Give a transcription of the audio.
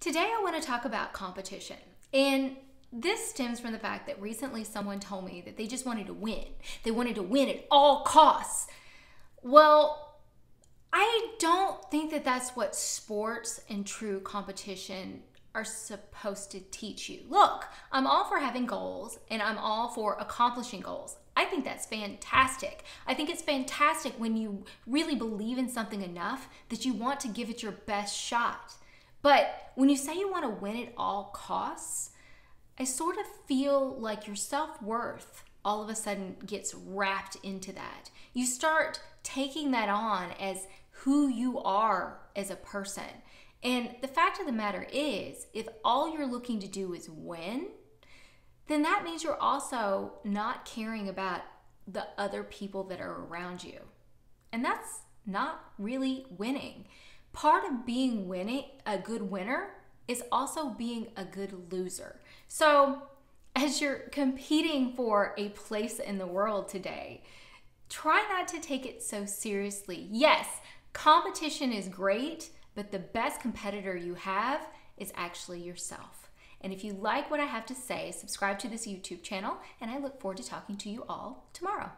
Today, I want to talk about competition. And this stems from the fact that recently someone told me that they just wanted to win. They wanted to win at all costs. Well, I don't think that that's what sports and true competition are supposed to teach you. Look, I'm all for having goals and I'm all for accomplishing goals. I think that's fantastic. I think it's fantastic when you really believe in something enough that you want to give it your best shot. But when you say you want to win at all costs, I sort of feel like your self worth all of a sudden gets wrapped into that. You start taking that on as who you are as a person. And the fact of the matter is, if all you're looking to do is win, then that means you're also not caring about the other people that are around you. And that's not really winning part of being winning a good winner is also being a good loser. So, as you're competing for a place in the world today, try not to take it so seriously. Yes, competition is great, but the best competitor you have is actually yourself. And if you like what I have to say, subscribe to this YouTube channel, and I look forward to talking to you all tomorrow.